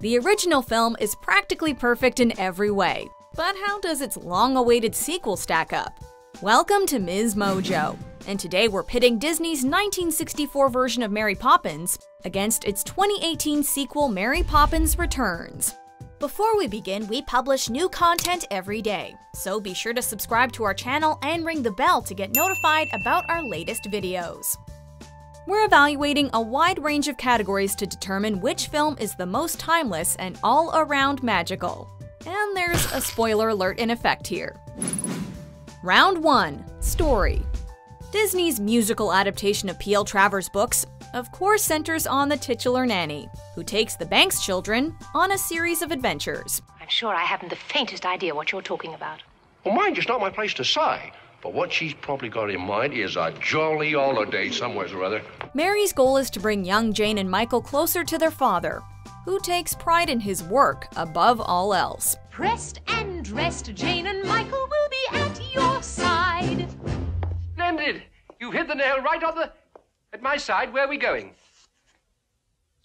The original film is practically perfect in every way, but how does its long awaited sequel stack up? Welcome to Ms. Mojo, and today we're pitting Disney's 1964 version of Mary Poppins against its 2018 sequel Mary Poppins Returns. Before we begin, we publish new content every day, so be sure to subscribe to our channel and ring the bell to get notified about our latest videos. We're evaluating a wide range of categories to determine which film is the most timeless and all around magical. And there's a spoiler alert in effect here. Round 1 Story Disney's musical adaptation of P.L. Travers' books, of course, centers on the titular nanny, who takes the Banks children on a series of adventures. I'm sure I haven't the faintest idea what you're talking about. Well, mind you, it's not my place to say. But what she's probably got in mind is a jolly holiday somewhere or other. Mary's goal is to bring young Jane and Michael closer to their father, who takes pride in his work above all else. Pressed and dressed, Jane and Michael will be at your side. Splendid! You've hit the nail right on the. at my side. Where are we going?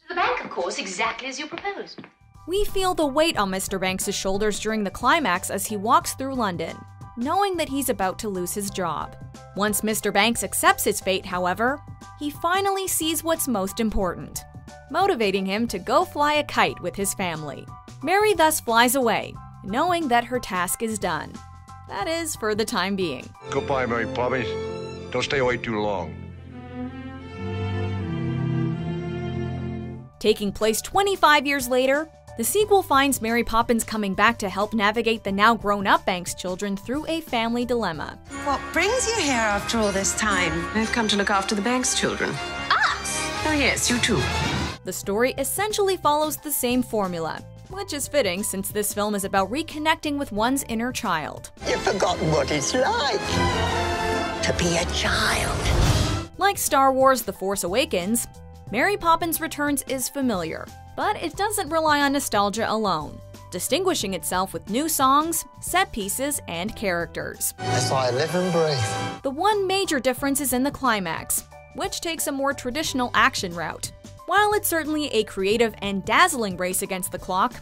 To the bank, of course, exactly as you proposed. We feel the weight on Mr. Banks' shoulders during the climax as he walks through London, knowing that he's about to lose his job. Once Mr. Banks accepts his fate, however, he finally sees what's most important, motivating him to go fly a kite with his family. Mary thus flies away, knowing that her task is done. That is, for the time being. Goodbye, Mary Poppins. Don't stay away too long. Taking place 25 years later, the sequel finds Mary Poppins coming back to help navigate the now grown up Banks children through a family dilemma. What brings you here after all this time? I've come to look after the Banks children. Us? Oh, yes, you too. The story essentially follows the same formula, which is fitting since this film is about reconnecting with one's inner child. You've forgotten what it's like to be a child. Like Star Wars The Force Awakens, Mary Poppins Returns is familiar, but it doesn't rely on nostalgia alone, distinguishing itself with new songs, set pieces, and characters. That's why I live and breathe. The one major difference is in the climax, which takes a more traditional action route. While it's certainly a creative and dazzling race against the clock,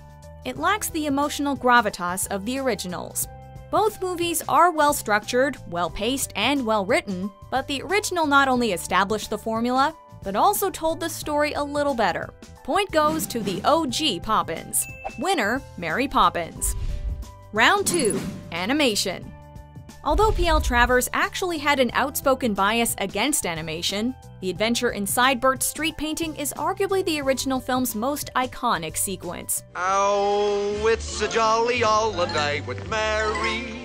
it lacks the emotional gravitas of the originals. Both movies are well structured, well paced, and well written, but the original not only established the formula, but also told the story a little better. Point goes to the OG Poppins. Winner, Mary Poppins. Round 2 Animation. Although P.L. Travers actually had an outspoken bias against animation, the adventure inside Bert's street painting is arguably the original film's most iconic sequence. Oh, it's a jolly holiday with Mary.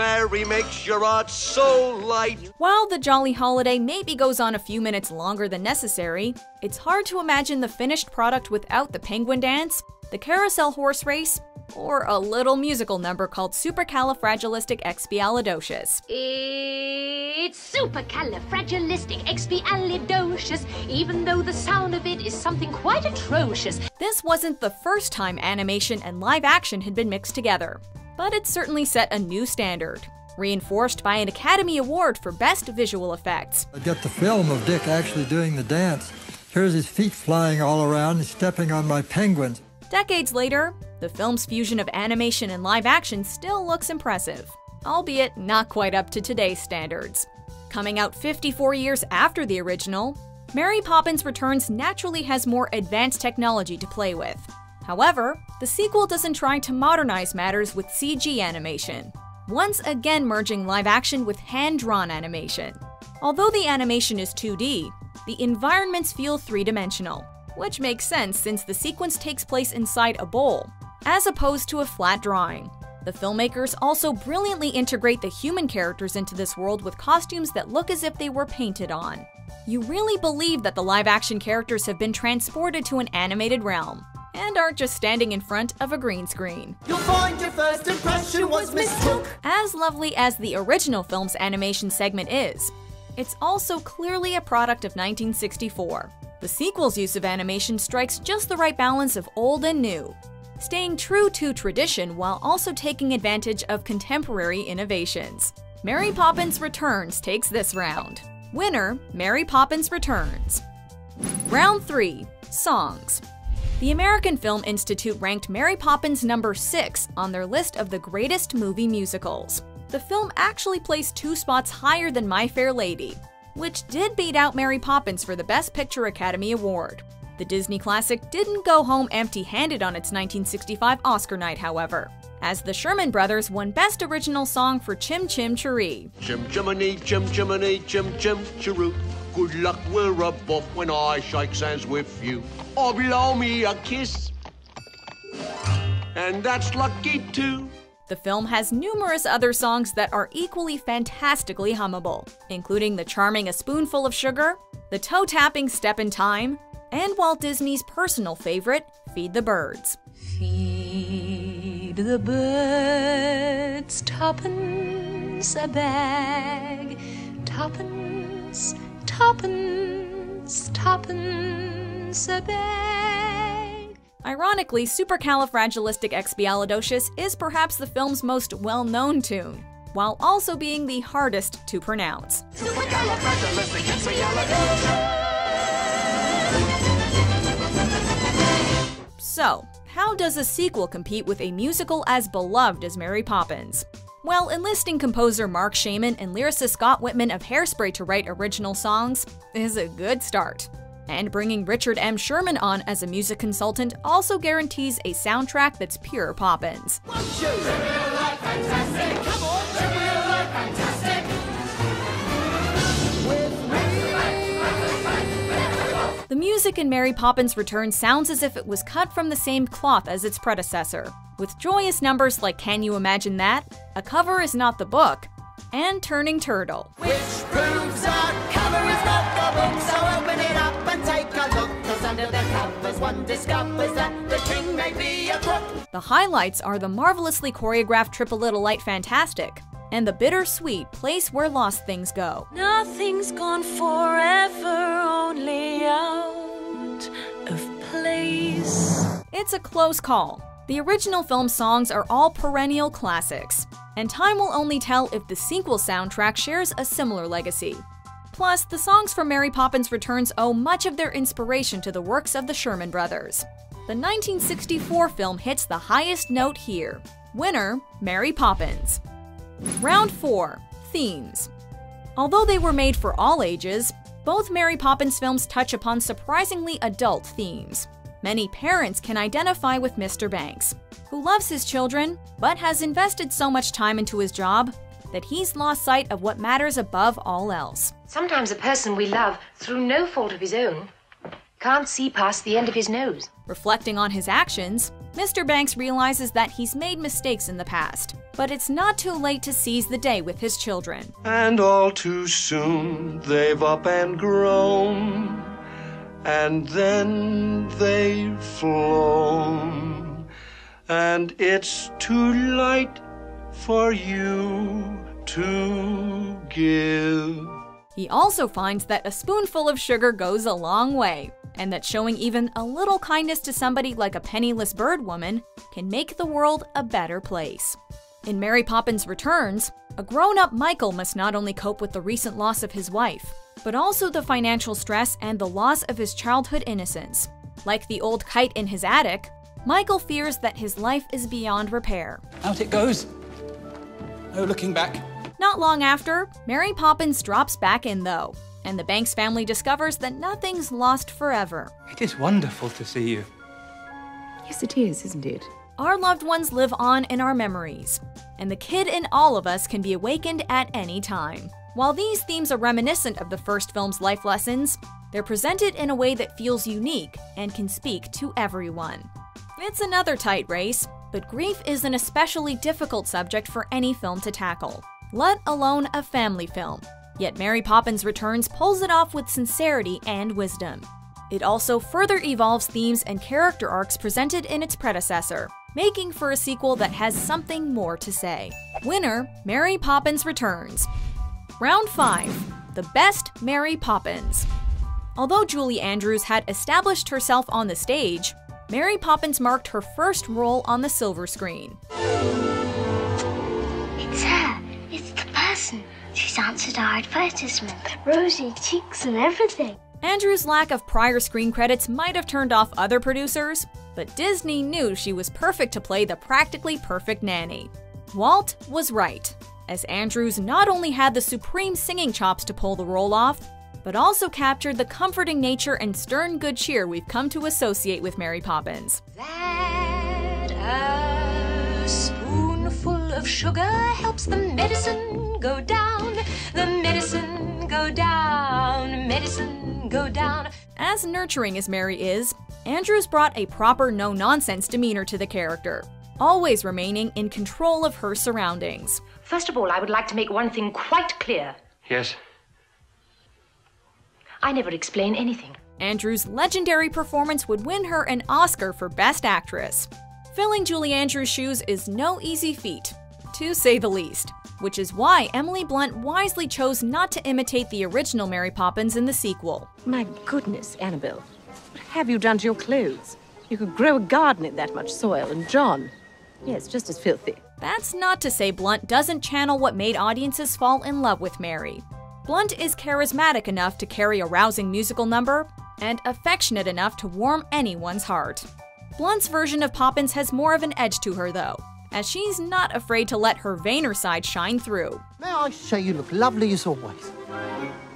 Mary makes your heart so light. While the Jolly Holiday maybe goes on a few minutes longer than necessary, it's hard to imagine the finished product without the penguin dance, the carousel horse race, or a little musical number called Supercalifragilisticexpialidocious. It's supercalifragilisticexpialidocious, even though the sound of it is something quite atrocious. This wasn't the first time animation and live action had been mixed together, but it certainly set a new standard, reinforced by an Academy Award for Best Visual Effects. I got the film of Dick actually doing the dance. Here's his feet flying all around and stepping on my penguins. Decades later, the film's fusion of animation and live action still looks impressive, albeit not quite up to today's standards. Coming out 54 years after the original, Mary Poppins Returns naturally has more advanced technology to play with. However, the sequel doesn't try to modernize matters with CG animation, once again merging live action with hand drawn animation. Although the animation is 2D, the environments feel three dimensional, which makes sense since the sequence takes place inside a bowl, as opposed to a flat drawing. The filmmakers also brilliantly integrate the human characters into this world with costumes that look as if they were painted on. You really believe that the live action characters have been transported to an animated realm, and aren't just standing in front of a green screen. You'll find your first impression was mistook. As lovely as the original film's animation segment is, it's also clearly a product of 1964. The sequel's use of animation strikes just the right balance of old and new, staying true to tradition while also taking advantage of contemporary innovations. Mary Poppins Returns takes this round. Winner, Mary Poppins Returns. Round 3 Songs. The American Film Institute ranked Mary Poppins number 6 on their list of the greatest movie musicals. The film actually placed two spots higher than My Fair Lady, which did beat out Mary Poppins for the Best Picture Academy Award. The Disney classic didn't go home empty handed on its 1965 Oscar night, however, as the Sherman Brothers won Best Original Song for Chim Chim Cheree. Chim chimney, chim chimney, chim chim chiroo. Good luck, we're above when I shake hands with you. Or blow me a kiss. And that's lucky too. The film has numerous other songs that are equally fantastically hummable, including the charming A Spoonful of Sugar, the toe tapping Step in Time, and Walt Disney's personal favorite, Feed the Birds. Feed the birds, tuppence a bag, tuppence, tuppence, tuppence a bag. Ironically, Supercalifragilisticexpialidocious is perhaps the film's most well known tune, while also being the hardest to pronounce. So, how does a sequel compete with a musical as beloved as Mary Poppins? Well, enlisting composer Marc Shaiman and lyricist Scott Wittman of Hairspray to write original songs is a good start. And bringing Richard M. Sherman on as a music consultant also guarantees a soundtrack that's pure Poppins. The music in Mary Poppins Returns sounds as if it was cut from the same cloth as its predecessor, with joyous numbers like Can You Imagine That? A Cover is Not the Book, and Turning Turtle. Which proves our cover is not the book, so open it up and take a look. Cause under the covers one discovers that the king may be a crook. The highlights are the marvelously choreographed Trip a Little Light Fantastic, and the bittersweet Place Where Lost Things Go. Nothing's gone forever, only out of place. It's a close call. The original film songs are all perennial classics, and time will only tell if the sequel soundtrack shares a similar legacy. Plus, the songs from Mary Poppins Returns owe much of their inspiration to the works of the Sherman Brothers. The 1964 film hits the highest note here. Winner, Mary Poppins. Round 4 Themes. Although they were made for all ages, both Mary Poppins films touch upon surprisingly adult themes. Many parents can identify with Mr. Banks, who loves his children but has invested so much time into his job that he's lost sight of what matters above all else. Sometimes a person we love, through no fault of his own, can't see past the end of his nose. Reflecting on his actions, Mr. Banks realizes that he's made mistakes in the past, but it's not too late to seize the day with his children. And all too soon they've up and grown, and then they've flown, and it's too late for you to give. He also finds that a spoonful of sugar goes a long way, and that showing even a little kindness to somebody like a penniless bird woman can make the world a better place. In Mary Poppins Returns, a grown up Michael must not only cope with the recent loss of his wife, but also the financial stress and the loss of his childhood innocence. Like the old kite in his attic, Michael fears that his life is beyond repair. Out it goes. No looking back. Not long after, Mary Poppins drops back in though, and the Banks family discovers that nothing's lost forever. It is wonderful to see you. Yes, it is, isn't it? Our loved ones live on in our memories, and the kid in all of us can be awakened at any time. While these themes are reminiscent of the first film's life lessons, they're presented in a way that feels unique and can speak to everyone. It's another tight race, but grief is an especially difficult subject for any film to tackle, let alone a family film. Yet Mary Poppins Returns pulls it off with sincerity and wisdom. It also further evolves themes and character arcs presented in its predecessor, making for a sequel that has something more to say. Winner Mary Poppins Returns. Round 5 The Best Mary Poppins. Although Julie Andrews had established herself on the stage, Mary Poppins marked her first role on the silver screen. She's answered our advertisement. Rosy cheeks and everything. Andrews' lack of prior screen credits might have turned off other producers, but Disney knew she was perfect to play the practically perfect nanny. Walt was right, as Andrews not only had the supreme singing chops to pull the role off, but also captured the comforting nature and stern good cheer we've come to associate with Mary Poppins. That a spoonful of sugar helps the medicine go down, the medicine go down, medicine go down. As nurturing as Mary is, Andrews brought a proper no nonsense demeanor to the character, always remaining in control of her surroundings. First of all, I would like to make one thing quite clear. Yes. I never explain anything. Andrews' legendary performance would win her an Oscar for Best Actress. Filling Julie Andrews' shoes is no easy feat, to say the least, which is why Emily Blunt wisely chose not to imitate the original Mary Poppins in the sequel. My goodness, Annabelle. What have you done to your clothes? You could grow a garden in that much soil, and John. Yes, just as filthy. That's not to say Blunt doesn't channel what made audiences fall in love with Mary. Blunt is charismatic enough to carry a rousing musical number, and affectionate enough to warm anyone's heart. Blunt's version of Poppins has more of an edge to her, though, as she's not afraid to let her vainer side shine through. May I say you look lovely as always?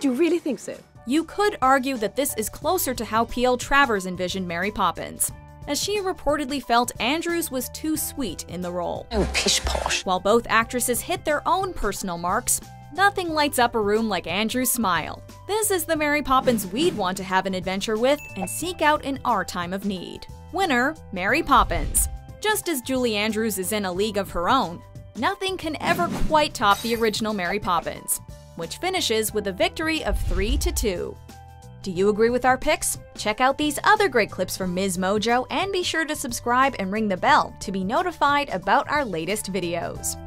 Do you really think so? You could argue that this is closer to how P.L. Travers envisioned Mary Poppins, as she reportedly felt Andrews was too sweet in the role. Oh, pish posh. While both actresses hit their own personal marks, nothing lights up a room like Andrews' smile. This is the Mary Poppins we'd want to have an adventure with and seek out in our time of need. Winner, Mary Poppins. Just as Julie Andrews is in a league of her own, nothing can ever quite top the original Mary Poppins, which finishes with a victory of 3 to 2. Do you agree with our picks? Check out these other great clips from Ms. Mojo and be sure to subscribe and ring the bell to be notified about our latest videos.